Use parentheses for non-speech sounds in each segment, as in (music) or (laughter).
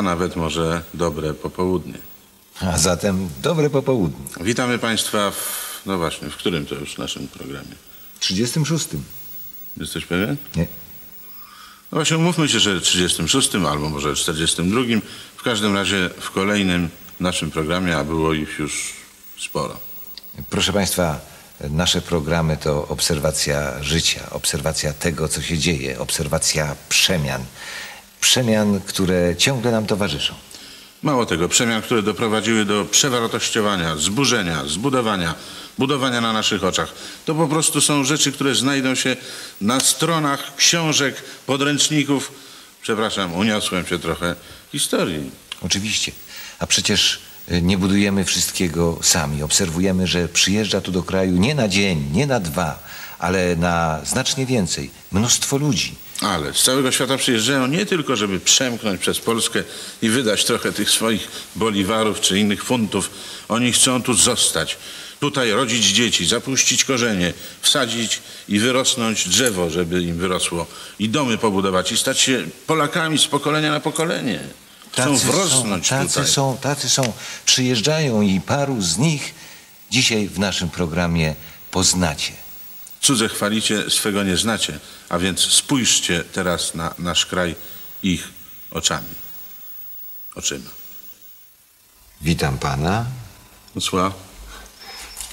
a nawet może dobre popołudnie. A zatem dobre popołudnie. Witamy Państwa w, no właśnie, w którym to już naszym programie? 36. Jesteś pewien? Nie. No właśnie, umówmy się, że 36 albo może 42. W każdym razie w kolejnym naszym programie, a było ich już sporo. Proszę Państwa, nasze programy to obserwacja życia, obserwacja tego, co się dzieje, obserwacja przemian. Przemian, które ciągle nam towarzyszą. Mało tego, przemian, które doprowadziły do przewartościowania, zburzenia, zbudowania, budowania na naszych oczach. To po prostu są rzeczy, które znajdą się na stronach książek, podręczników. Przepraszam, uniosłem się trochę historii. Oczywiście. A przecież y, nie budujemy wszystkiego sami. Obserwujemy, że przyjeżdża tu do kraju nie na dzień, nie na dwa, ale na znacznie więcej. Mnóstwo ludzi. Ale z całego świata przyjeżdżają nie tylko, żeby przemknąć przez Polskę i wydać trochę tych swoich boliwarów czy innych funtów. Oni chcą tu zostać. Tutaj rodzić dzieci, zapuścić korzenie, wsadzić i wyrosnąć drzewo, żeby im wyrosło. I domy pobudować i stać się Polakami z pokolenia na pokolenie. Chcą wrosnąć są, tacy tutaj. są, tacy są, przyjeżdżają i paru z nich dzisiaj w naszym programie poznacie. Cudze chwalicie, swego nie znacie. A więc spójrzcie teraz na nasz kraj ich oczami. Oczyma. Witam pana. Bonsoir.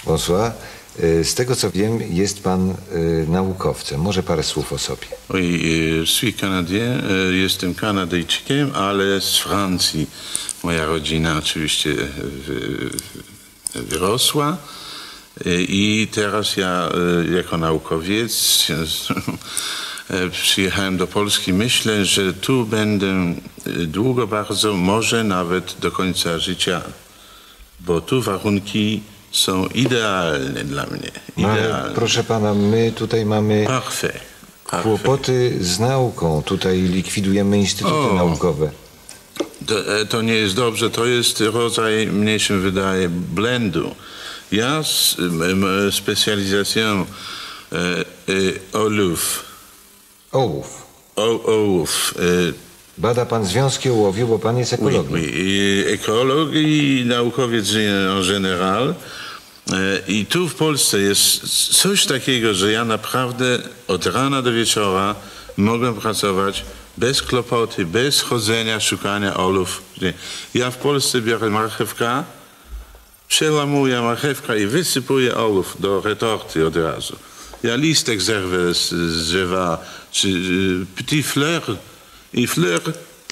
Bonsoir. Y, Z tego co wiem, jest pan y, naukowcem. Może parę słów o sobie. Oui, je suis canadien, jestem Kanadyjczykiem, ale z Francji. Moja rodzina oczywiście wy- wyrosła i teraz ja e, jako naukowiec e, przyjechałem do Polski. Myślę, że tu będę e, długo bardzo, może nawet do końca życia, bo tu warunki są idealne dla mnie. No, ale Idealne. proszę pana, my tutaj mamy Parfait. Parfait. kłopoty z nauką. Tutaj likwidujemy instytuty O. naukowe. To, to nie jest dobrze, to jest rodzaj, mnie się wydaje, blendu. Ja z m, specjalizacją e, e, ołów, Ołów. o, ołów, e, Bada pan związki ołowiu, bo pan jest oui, ekologiem. oui, i ekolog i naukowiec en general. E, I tu w Polsce jest coś takiego, że ja naprawdę od rana do wieczora mogę pracować bez klopoty, bez chodzenia, szukania olów. Ja w Polsce biorę marchewka, przełamuję marchewkę i wysypuję olów do retorty od razu. Ja listek zerwę z, z drzewa, czy y, petit fleur i fleur,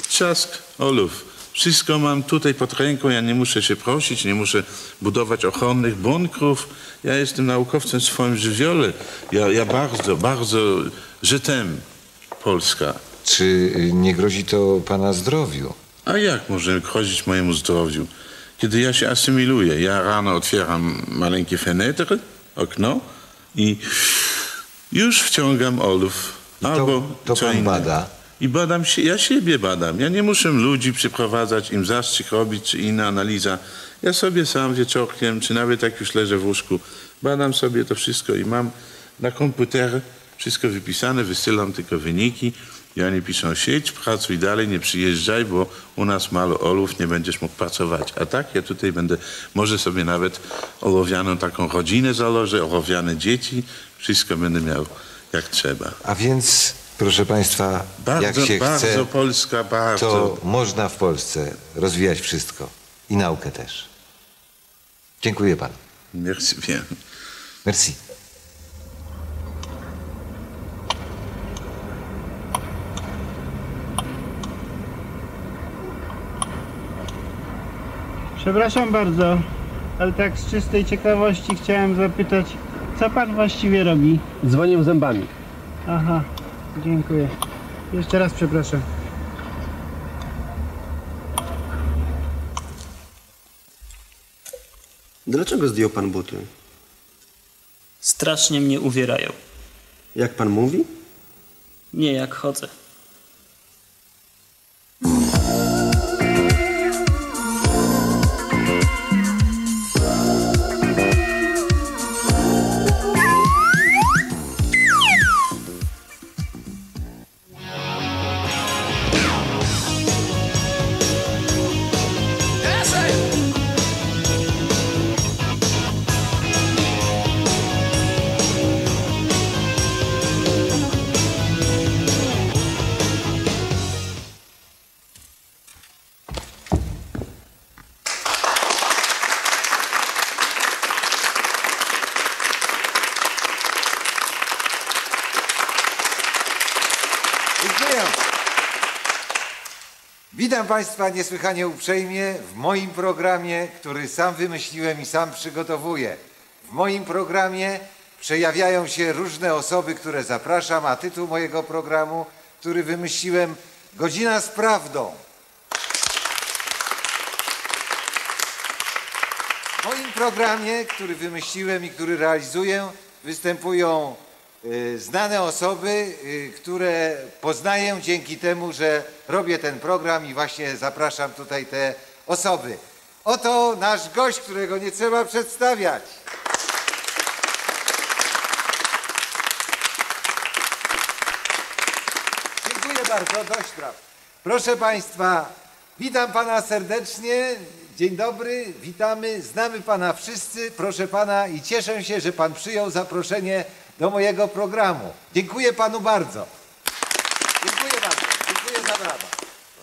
trzask, olów. Wszystko mam tutaj pod ręką, ja nie muszę się prosić, nie muszę budować ochronnych bunkrów. Ja jestem naukowcem w swoim żywiole. Ja, ja bardzo, bardzo żytem Polska. Czy y, nie grozi to pana zdrowiu? A jak może grozić mojemu zdrowiu? Kiedy ja się asymiluję, ja rano otwieram maleńkie fenetry, okno i już wciągam olów. to- Albo to co pan innego. bada? I badam się, ja siebie badam. Ja nie muszę ludzi przyprowadzać, im zastrzyk robić, czy inna analiza. Ja sobie sam wieczorkiem, czy nawet jak już leżę w łóżku, badam sobie to wszystko i mam na komputerze wszystko wypisane, wysyłam tylko wyniki i oni piszą sieć, pracuj dalej, nie przyjeżdżaj, bo u nas mało olów, nie będziesz mógł pracować. A tak ja tutaj będę, może sobie nawet ołowianą taką rodzinę założę, ołowiane dzieci, wszystko będę miał jak trzeba. A więc, proszę państwa, Bardzo, jak się bardzo chce, Polska, bardzo. to można w Polsce rozwijać wszystko. I naukę też. Dziękuję panu. Merci bien. Merci. Przepraszam bardzo, ale tak z czystej ciekawości chciałem zapytać, co pan właściwie robi? Dzwonię zębami. Aha, dziękuję. Jeszcze raz przepraszam. Dlaczego zdjął pan buty? Strasznie mnie uwierają. Jak pan mówi? Nie jak chodzę. Dziękuję. Witam Państwa niesłychanie uprzejmie w moim programie, który sam wymyśliłem i sam przygotowuję. W moim programie przejawiają się różne osoby, które zapraszam, a tytuł mojego programu, który wymyśliłem, Godzina z prawdą. W moim programie, który wymyśliłem i który realizuję, występują znane osoby, y, które poznaję dzięki temu, że robię ten program i właśnie zapraszam tutaj te osoby. Oto nasz gość, którego nie trzeba przedstawiać. Dziękuję bardzo, dość praw. Proszę Państwa, witam Pana serdecznie. Dzień dobry, witamy, znamy Pana wszyscy, proszę Pana i cieszę się, że Pan przyjął zaproszenie do mojego programu. Dziękuję Panu bardzo. Dziękuję bardzo, dziękuję za brawa.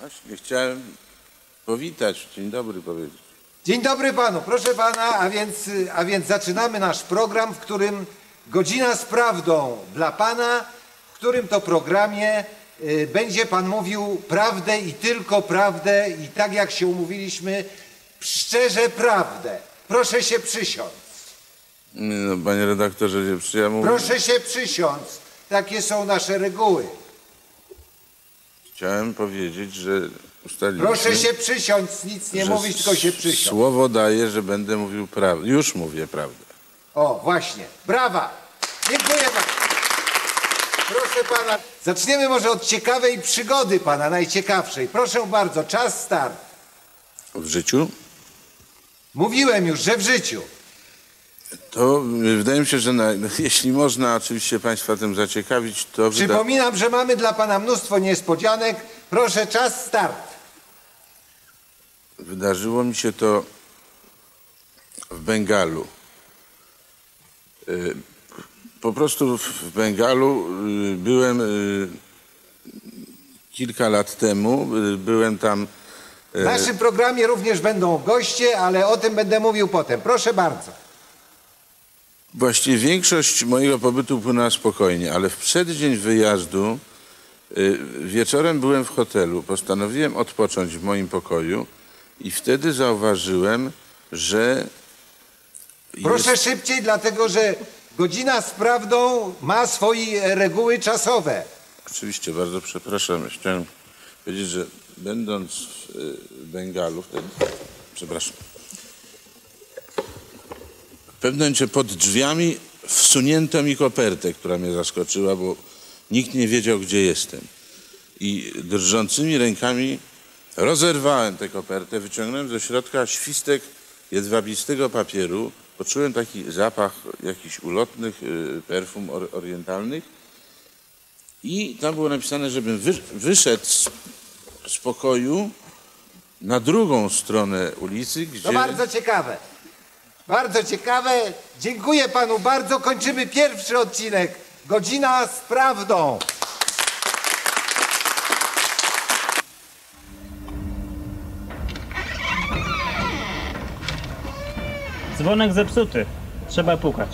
Właśnie chciałem powitać, dzień dobry powiedzieć. Dzień dobry Panu, proszę Pana, a więc, a więc zaczynamy nasz program, w którym godzina z prawdą dla Pana, w którym to programie y, będzie Pan mówił prawdę i tylko prawdę i tak jak się umówiliśmy, szczerze prawdę. Proszę się przysiąc. Nie No, panie redaktorze, nie, ja mówię, Proszę się przysiąc. Takie są nasze reguły. chciałem powiedzieć, że ustaliliśmy, Proszę się przysiąc, nic nie mówić, tylko się przysiąc. Słowo daję, że będę mówił prawdę. Już mówię prawdę. O, właśnie. Brawa. Dziękuję bardzo. Proszę pana, zaczniemy może od ciekawej przygody pana, najciekawszej. Proszę bardzo, czas start. W życiu Mówiłem już, że w życiu. To y, wydaje mi się, że na, (laughs) jeśli można oczywiście państwa tym zaciekawić, to Przypominam, że mamy dla pana mnóstwo niespodzianek. Proszę, czas start. wydarzyło mi się to w Bengalu. Y, Po prostu w- Bengalu y, byłem kilka lat temu, byłem tam W naszym programie również będą goście, ale o tym będę mówił potem. Proszę bardzo. Właściwie większość mojego pobytu płynęła spokojnie, ale w przeddzień wyjazdu y, wieczorem byłem w hotelu. Postanowiłem odpocząć w moim pokoju i wtedy zauważyłem, że Proszę jest, szybciej, dlatego że godzina z prawdą ma swoje reguły czasowe. oczywiście bardzo przepraszam, chciałem powiedzieć, że będąc w y, Bengalu wtedy, przepraszam, pewnym momencie pod drzwiami wsunięto mi kopertę, która mnie zaskoczyła, bo nikt nie wiedział, gdzie jestem. I drżącymi rękami rozerwałem tę kopertę, wyciągnąłem ze środka świstek jedwabistego papieru, poczułem taki zapach jakichś ulotnych y, perfum or, orientalnych i tam było napisane, żebym wy, wyszedł z, z pokoju na drugą stronę ulicy, gdzie... To bardzo ciekawe. Bardzo ciekawe. Dziękuję panu bardzo. Kończymy pierwszy odcinek. Godzina z prawdą. Dzwonek zepsuty. Trzeba pukać.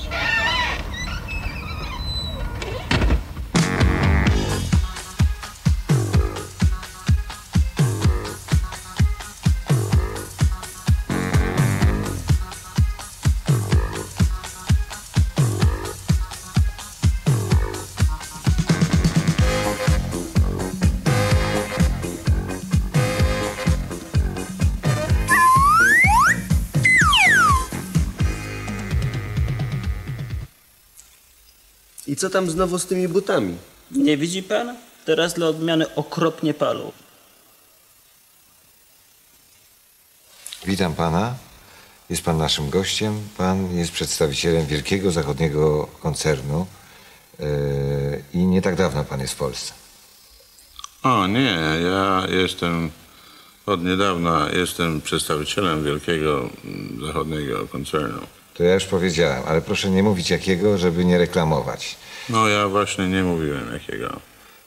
I co tam znowu z tymi butami? Nie widzi pan? Teraz dla odmiany okropnie palą. Witam pana. Jest pan naszym gościem. Pan jest przedstawicielem wielkiego zachodniego koncernu yy, i nie tak dawno pan jest w Polsce. O nie, ja jestem od niedawna jestem przedstawicielem wielkiego mm, zachodniego koncernu. To ja już powiedziałem, ale proszę nie mówić jakiego, żeby nie reklamować. No ja właśnie nie mówiłem jakiego.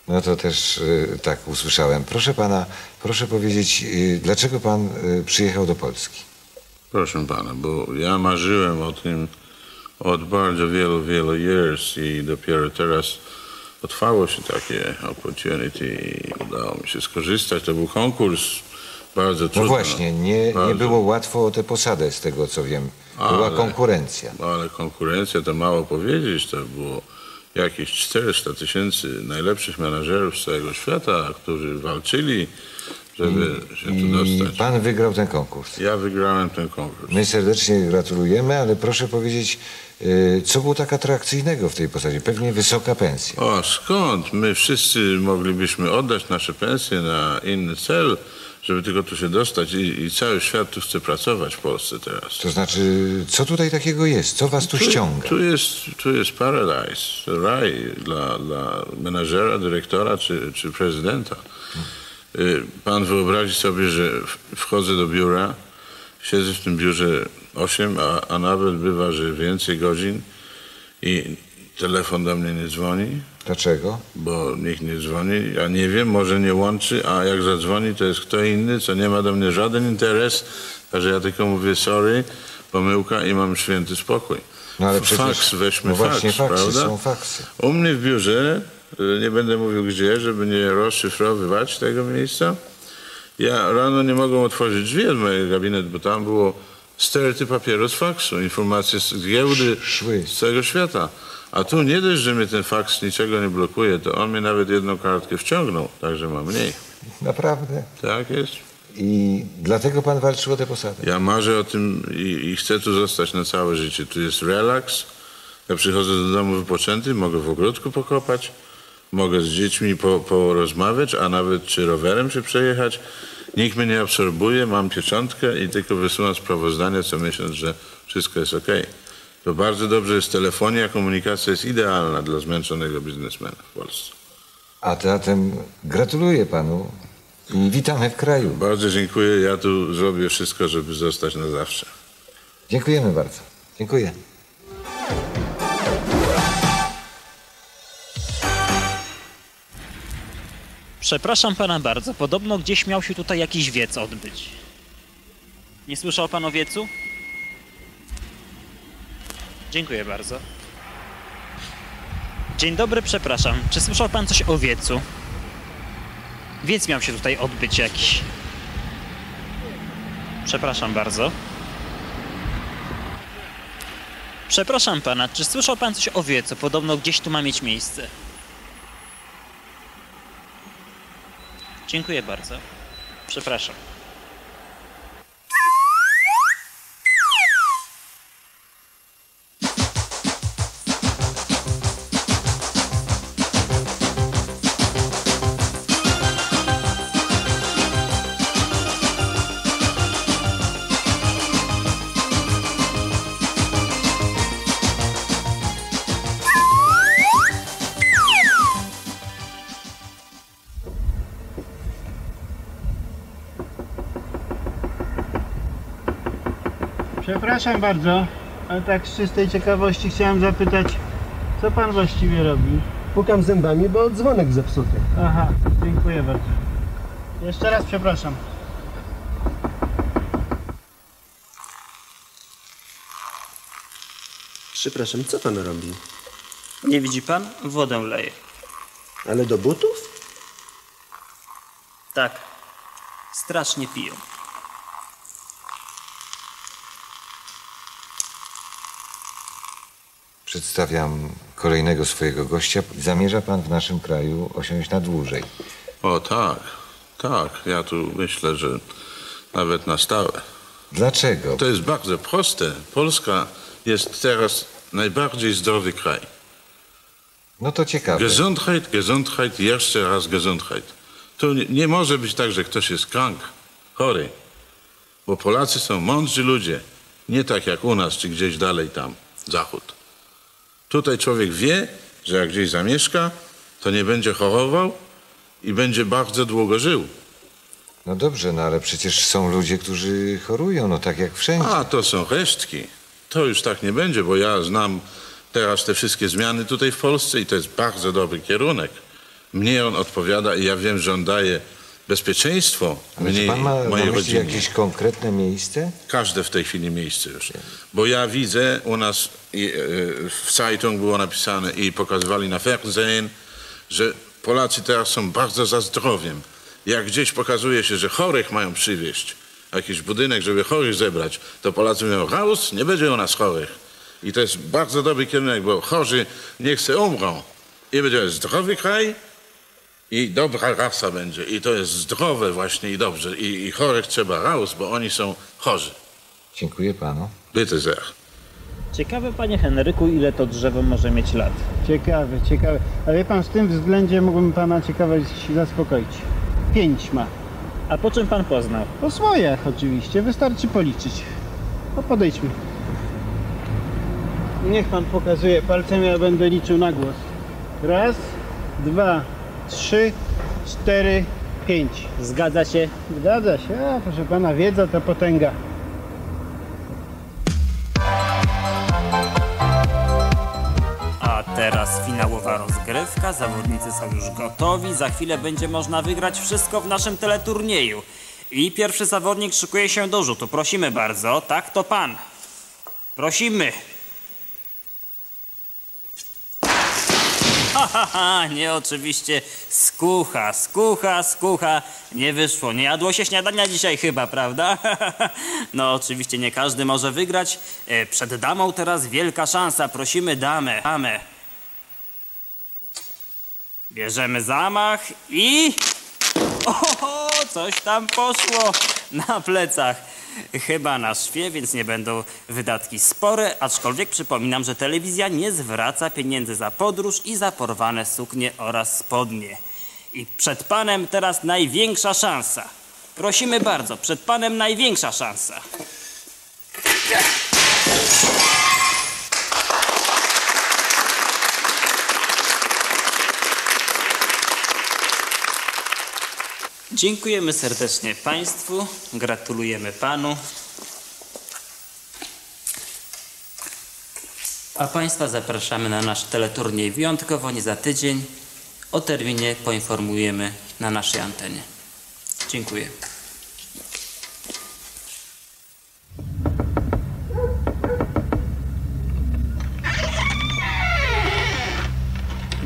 No to też y, tak usłyszałem. Proszę pana, proszę powiedzieć, y, dlaczego pan y, przyjechał do Polski? Proszę pana, bo ja marzyłem o tym od bardzo wielu, wielu years i dopiero teraz otwarło się takie opportunity i udało mi się skorzystać. To był konkurs Bardzo No trudno. właśnie, nie, nie Bardzo. było łatwo o tę posadę, z tego co wiem. Była Ale- konkurencja. No, ale konkurencja to mało powiedzieć, to było jakieś 400 tysięcy najlepszych menadżerów z całego świata, którzy walczyli, żeby się tu I dostać. pan wygrał ten konkurs. Ja wygrałem ten konkurs. My serdecznie gratulujemy, ale proszę powiedzieć, y, co było tak atrakcyjnego w tej posadzie? Pewnie wysoka pensja. O, skąd? My wszyscy moglibyśmy oddać nasze pensje na inny cel, żeby tylko tu się dostać i, i cały świat tu chce pracować w Polsce teraz. To znaczy, co tutaj takiego jest? Co was tu ściąga? Tu jest, tu jest paradise, raj dla, dla menadżera, dyrektora czy, czy prezydenta. Y, Pan wyobrazi sobie, że wchodzę do biura, siedzę w tym biurze 8, a, a nawet bywa, że więcej godzin i telefon do mnie nie dzwoni, Dlaczego? bo nikt nie dzwoni, ja nie wiem, może nie łączy, a jak zadzwoni, to jest kto inny, co nie ma do mnie żaden interes, także ja tylko mówię sorry, pomyłka i mam święty spokój. No ale przecież... Faks, weźmy no faks, faksy, prawda? są faksy. U mnie w biurze, y, nie będę mówił gdzie, żeby nie rozszyfrowywać tego miejsca, ja rano nie mogłem otworzyć drzwi od mojego gabinetu, bo tam było sterty papieru z faksu, informacje z giełdy, Szły. z całego świata. A tu nie dość, że mnie ten faks niczego nie blokuje, to on mnie nawet jedną kartkę wciągnął, także mam mniej. Naprawdę? Tak jest. I dlatego pan walczył o tę posadę? Ja marzę o tym i, i chcę tu zostać na całe życie. Tu jest relaks. Ja przychodzę do domu wypoczęty, mogę w ogródku pokopać, mogę z dziećmi po, porozmawiać, a nawet czy rowerem się przejechać. Nikt mnie nie absorbuje, mam pieczątkę i tylko wysyłam sprawozdanie co miesiąc, że wszystko jest ok. To bardzo dobrze jest telefonia, komunikacja jest idealna dla zmęczonego biznesmena w Polsce. A zatem gratuluję panu i witamy w kraju. Bardzo dziękuję, ja tu zrobię wszystko, żeby zostać na zawsze. Dziękujemy bardzo. Dziękuję. Przepraszam pana bardzo, podobno gdzieś miał się tutaj jakiś wiec odbyć. Nie słyszał pan o wiecu? Dziękuję bardzo. Dzień dobry, przepraszam. Czy słyszał pan coś o wiecu? Wiec miał się tutaj odbyć jakiś. Przepraszam bardzo. Przepraszam pana, czy słyszał pan coś o wiecu? Podobno gdzieś tu ma mieć miejsce. Dziękuję bardzo. Przepraszam. Przepraszam bardzo, ale tak z czystej ciekawości chciałem zapytać, co pan właściwie robi? Pukam zębami, bo dzwonek zepsuty. Aha, dziękuję bardzo. Jeszcze raz przepraszam. Przepraszam, co pan robi? Nie widzi pan? Wodę leję. Ale do butów? Tak. Strasznie piją. Przedstawiam kolejnego swojego gościa. Zamierza pan w naszym kraju osiąść na dłużej. O tak, tak, ja tu myślę, że nawet na stałe. Dlaczego? To jest bardzo proste. Polska jest teraz najbardziej zdrowy kraj. No to ciekawe. Gesundheit, Gesundheit, jeszcze raz Gesundheit. To nie, nie może być tak, że ktoś jest krank, chory. Bo Polacy są mądrzy ludzie. Nie tak jak u nas, czy gdzieś dalej tam, zachód. Tutaj człowiek wie, że jak gdzieś zamieszka, to nie będzie chorował i będzie bardzo długo żył. No dobrze, no ale przecież są ludzie, którzy chorują, no tak jak wszędzie. A, to są resztki. To już tak nie będzie, bo ja znam teraz te wszystkie zmiany tutaj w Polsce i to jest bardzo dobry kierunek. Mnie on odpowiada i ja wiem, że on daje bezpieczeństwo Ale mnie czy pan ma na mojej myśli rodzinie. jakieś konkretne miejsce? Każde w tej chwili miejsce już. Bo ja widzę, u nas e, w Zeitung było napisane i pokazywali na Fernsehen, że Polacy teraz są bardzo za zdrowiem. Jak gdzieś pokazuje się, że chorych mają przywieźć, jakiś budynek, żeby chorych zebrać, to Polacy mówią, raus, nie będzie u nas chorych. I to jest bardzo dobry kierunek, bo chorzy niech se umrą. I będzie zdrowy kraj i dobra rasa będzie. I to jest zdrowe właśnie i dobrze. I, i chorych trzeba raus, bo oni są chorzy. Dziękuję panu. Bitte sehr. Ciekawe, panie Henryku, ile to drzewo może mieć lat. Ciekawe, ciekawe. A wie pan, w tym względzie mógłbym pana ciekawość zaspokoić. Pięć ma. A po czym pan poznał? Po swojach oczywiście, wystarczy policzyć. No podejdźmy. Niech pan pokazuje palcem, ja będę liczył na głos. Raz, dwa, trzy, cztery, pięć. Zgadza się? Zgadza się, a proszę pana, wiedza to potęga. A teraz finałowa rozgrywka. Zawodnicy są już gotowi. Za chwilę będzie można wygrać wszystko w naszym teleturnieju. I pierwszy zawodnik szykuje się do rzutu. Prosimy bardzo. Tak, to pan. Prosimy. Ha, ha, ha, nie oczywiście skucha, skucha, skucha. Nie wyszło, nie jadło się śniadania dzisiaj chyba, prawda? (laughs) No oczywiście nie każdy może wygrać. E, Przed damą teraz wielka szansa. Prosimy damę, damę. Bierzemy zamach i... Oho, coś tam poszło na plecach. Chyba na szwie, więc nie będą wydatki spore, aczkolwiek przypominam, że telewizja nie zwraca pieniędzy za podróż i za porwane suknie oraz spodnie. I przed panem teraz największa szansa. Prosimy bardzo, przed panem największa szansa. Dziękujemy serdecznie Państwu, gratulujemy Panu. A Państwa zapraszamy na nasz teleturniej wyjątkowo nie za tydzień. O terminie poinformujemy na naszej antenie. Dziękuję.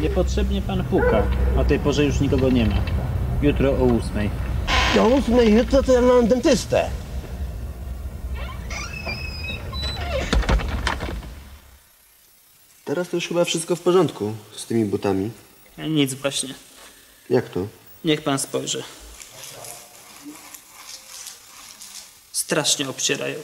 Niepotrzebnie pan puka. O tej porze już nikogo nie ma. Jutro o ósmej. Do ósmej jutro to ja mam dentystę. Teraz to już chyba wszystko w porządku z tymi butami. Nic właśnie. Jak to? Niech Pan spojrzy. Strasznie obcierają.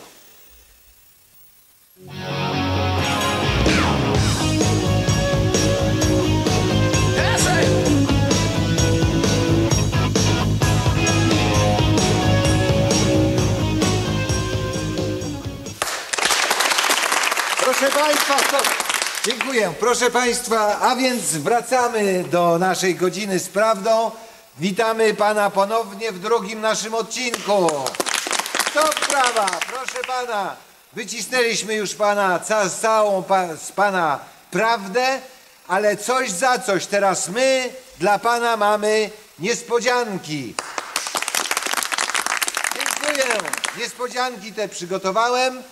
Proszę Państwa, to... dziękuję. Proszę Państwa, a więc wracamy do naszej godziny z prawdą. Witamy Pana ponownie w drugim naszym odcinku. Stop prawa, proszę Pana. Wycisnęliśmy już Pana, ca, całą pa, z Pana prawdę, ale coś za coś. Teraz my dla Pana mamy niespodzianki. Dziękuję. Niespodzianki te przygotowałem.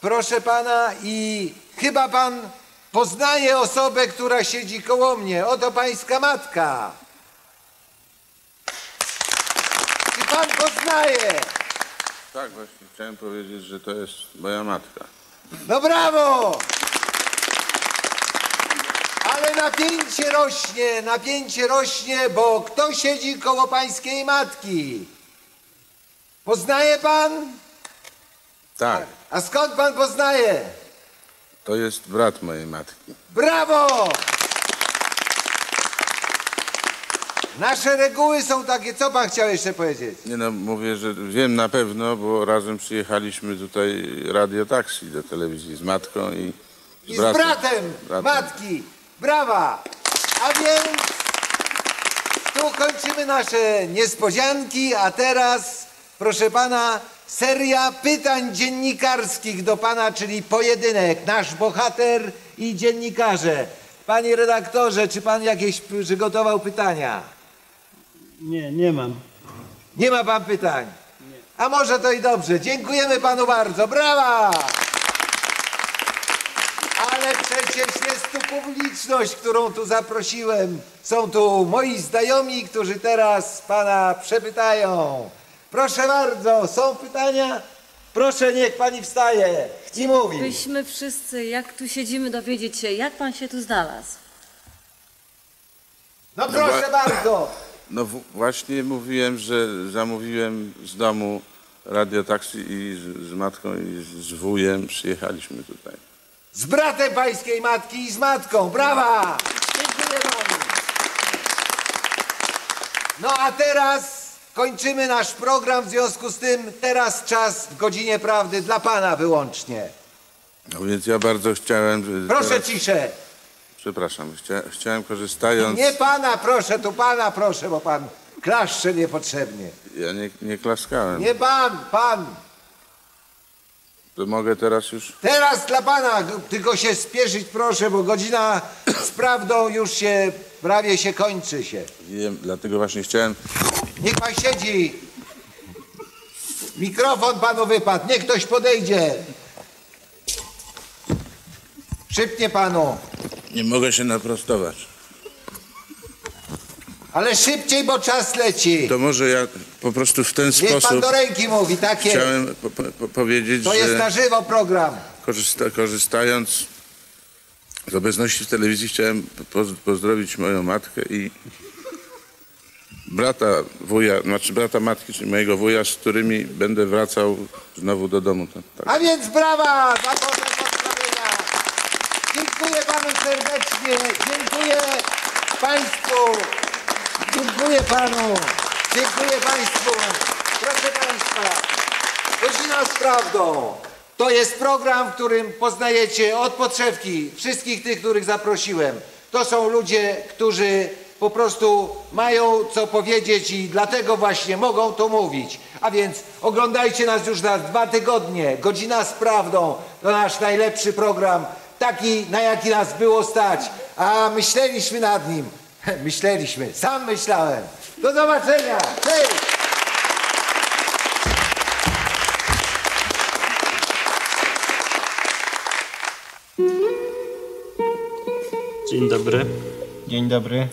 Proszę pana i chyba pan poznaje osobę, która siedzi koło mnie. Oto pańska matka. Czy pan poznaje? Tak, właśnie chciałem powiedzieć, że to jest moja matka. No brawo! Ale napięcie rośnie, napięcie rośnie, bo kto siedzi koło pańskiej matki? Poznaje pan? Tak, A skąd pan poznaje? to jest brat mojej matki. Brawo! Nasze reguły są takie, co pan chciał jeszcze powiedzieć? Nie no, mówię, że wiem na pewno, bo razem przyjechaliśmy tutaj radio taksi do telewizji z matką i I z bratem, bratem. matki. Brawa! A więc tu kończymy nasze niespodzianki, a teraz, proszę pana, seria pytań dziennikarskich do pana, czyli pojedynek, nasz bohater i dziennikarze. Panie redaktorze, czy pan jakieś przygotował pytania? Nie, nie mam. Nie ma pan pytań? A może to i dobrze. Dziękujemy panu bardzo. Brawa! Ale Ale przecież jest tu publiczność, którą tu zaprosiłem. Są tu moi znajomi, którzy teraz pana przepytają. Proszę bardzo, są pytania? Proszę, niech pani wstaje i mówi. Byśmy wszyscy, jak tu siedzimy, dowiedzieć się, jak pan się tu znalazł. No proszę ba- bardzo. (laughs) No w- właśnie mówiłem, że zamówiłem z domu radiotaksy i z, z matką i z, z wujem przyjechaliśmy tutaj. Z bratem pańskiej matki i z matką. Brawa! Dziękuję. No a teraz kończymy nasz program. W związku z tym teraz czas w godzinie prawdy dla pana wyłącznie. No więc ja bardzo chciałem... Proszę teraz- ciszę. Przepraszam, chcia, chciałem korzystając... Nie pana proszę, tu pana proszę, bo pan klaszcze niepotrzebnie. Ja nie, nie klaskałem. Nie pan, pan. To mogę teraz już... Teraz dla pana, tylko się spieszyć proszę, bo godzina z prawdą już się, prawie się kończy się. Wiem, dlatego właśnie chciałem... Niech pan siedzi. Mikrofon panu wypadł. Niech ktoś podejdzie. Szybnie panu. Nie mogę się naprostować. Ale szybciej, bo czas leci. To może ja po prostu w ten Niech pan sposób do ręki mówi, tak jest. chciałem po, po, po powiedzieć, To jest na żywo program. korzysta, korzystając z obecności w telewizji chciałem poz, pozdrowić moją matkę i brata wuja, znaczy brata matki, czyli mojego wuja, z którymi będę wracał znowu do domu. Tak, tak. A więc brawa za to pozdrowienia. Dziękuję panu serdecznie. Dziękuję państwu. Dziękuję panu. Dziękuję państwu. Proszę państwa, godzina z prawdą. To jest program, w którym poznajecie od podszewki wszystkich tych, których zaprosiłem. To są ludzie, którzy po prostu mają co powiedzieć i dlatego właśnie mogą to mówić. A więc oglądajcie nas już za dwa tygodnie. Godzina z prawdą to nasz najlepszy program, taki na jaki nas było stać. A myśleliśmy nad nim. (laughs) Myśleliśmy, sam myślałem. Do zobaczenia. Cześć! Dzień dobry. Dzień dobry.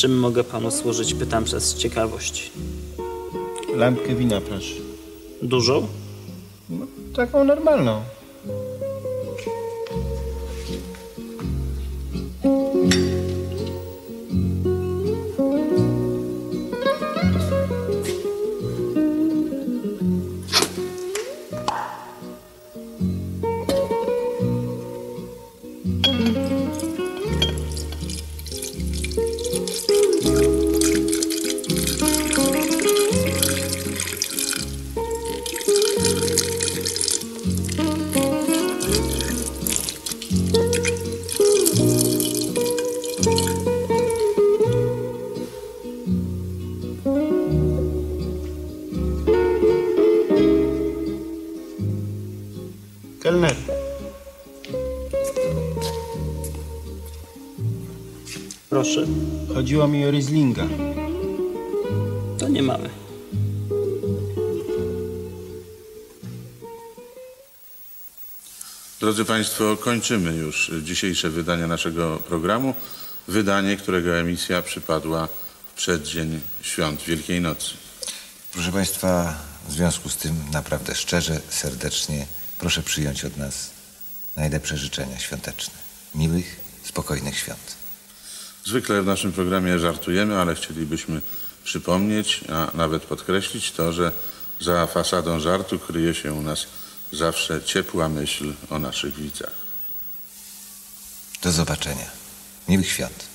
Czym mogę panu służyć? Pytam przez ciekawość. Lampkę wina proszę. Dużą? No, taką normalną. Chodziło mi o Rieslinga. To nie mamy. Drodzy Państwo, kończymy już dzisiejsze wydanie naszego programu. Wydanie, którego emisja przypadła w przeddzień świąt Wielkiej Nocy. Proszę Państwa, w związku z tym naprawdę szczerze, serdecznie proszę przyjąć od nas najlepsze życzenia świąteczne. Miłych, spokojnych świąt. Zwykle w naszym programie żartujemy, ale chcielibyśmy przypomnieć, a nawet podkreślić to, że za fasadą żartu kryje się u nas zawsze ciepła myśl o naszych widzach. Do zobaczenia. Miłych świąt.